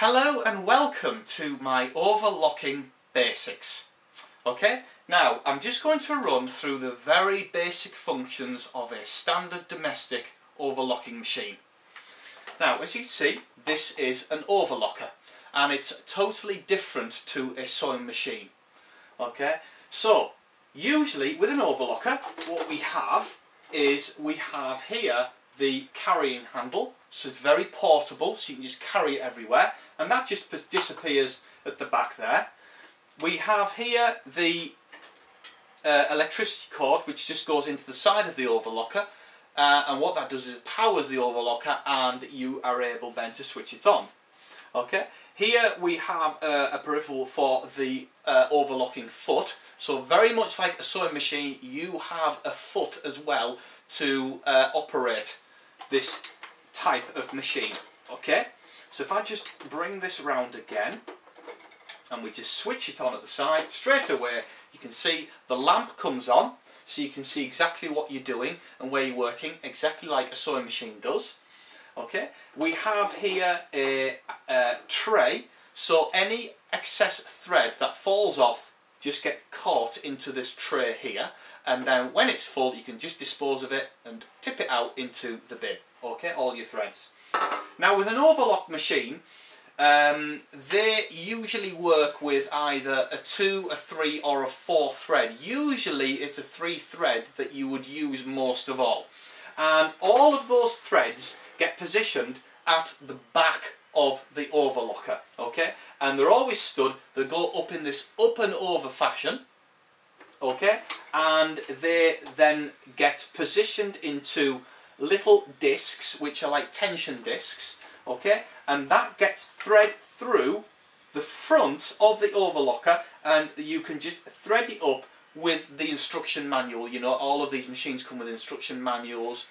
Hello and welcome to my overlocking basics. Okay, now I'm just going to run through the very basic functions of a standard domestic overlocking machine. Now as you see this is an overlocker and it's totally different to a sewing machine. Okay, so usually with an overlocker what we have is we have here the carrying handle. So it's very portable so you can just carry it everywhere. And that just disappears at the back there. We have here the uh, electricity cord which just goes into the side of the overlocker. Uh, and what that does is it powers the overlocker and you are able then to switch it on. Okay? Here we have uh, a peripheral for the uh, overlocking foot. So very much like a sewing machine you have a foot as well to uh, operate this type of machine. Okay, so if I just bring this around again and we just switch it on at the side, straight away you can see the lamp comes on so you can see exactly what you're doing and where you're working, exactly like a sewing machine does. Okay, we have here a, a tray, so any excess thread that falls off just get caught into this tray here and then when it's full you can just dispose of it and tip it out into the bin okay all your threads now with an overlock machine um, they usually work with either a two, a three or a four thread. Usually it's a three thread that you would use most of all. And all of those threads get positioned at the back of the overlocker, okay? And they're always stood, they go up in this up and over fashion, okay? And they then get positioned into little discs, which are like tension discs, okay? And that gets thread through the front of the overlocker and you can just thread it up with the instruction manual. You know, all of these machines come with instruction manuals.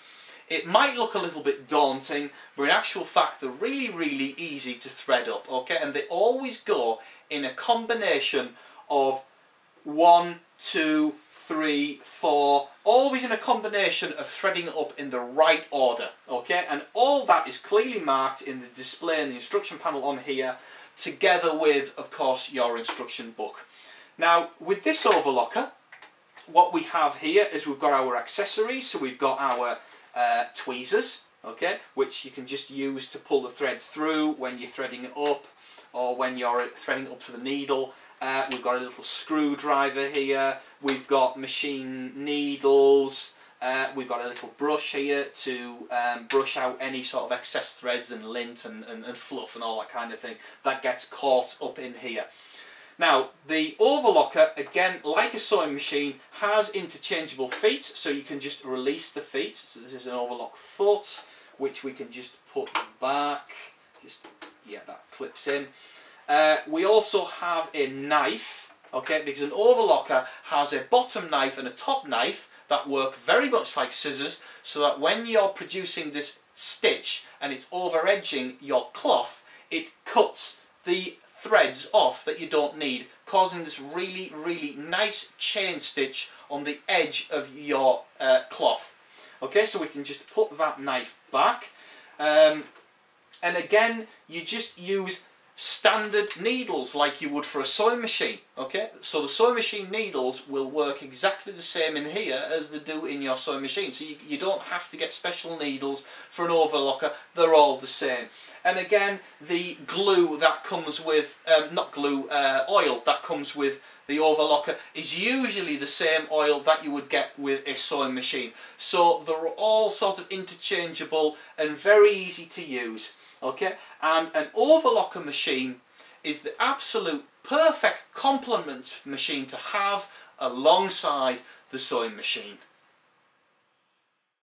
It might look a little bit daunting, but in actual fact they're really, really easy to thread up, okay? And they always go in a combination of one, two, three, four, always in a combination of threading it up in the right order, okay? And all that is clearly marked in the display and the instruction panel on here, together with, of course, your instruction book. Now, with this overlocker, what we have here is we've got our accessories, so we've got our uh, tweezers, okay, which you can just use to pull the threads through when you're threading it up or when you're threading up to the needle. Uh, we've got a little screwdriver here, we've got machine needles, uh, we've got a little brush here to um, brush out any sort of excess threads and lint and, and, and fluff and all that kind of thing that gets caught up in here. Now, the overlocker, again, like a sewing machine, has interchangeable feet, so you can just release the feet. So this is an overlock foot, which we can just put back. Just, yeah, that clips in. Uh, we also have a knife, okay, because an overlocker has a bottom knife and a top knife that work very much like scissors, so that when you're producing this stitch and it's over edging your cloth, it cuts the threads off that you don't need, causing this really, really nice chain stitch on the edge of your uh, cloth. Okay, so we can just put that knife back. Um, and again, you just use standard needles like you would for a sewing machine okay? So the sewing machine needles will work exactly the same in here as they do in your sewing machine. So you, you don't have to get special needles for an overlocker. They're all the same. And again the glue that comes with um, not glue uh, oil that comes with the overlocker is usually the same oil that you would get with a sewing machine. So they're all sort of interchangeable and very easy to use okay? And an overlocker machine is the absolute perfect complement machine to have alongside the sewing machine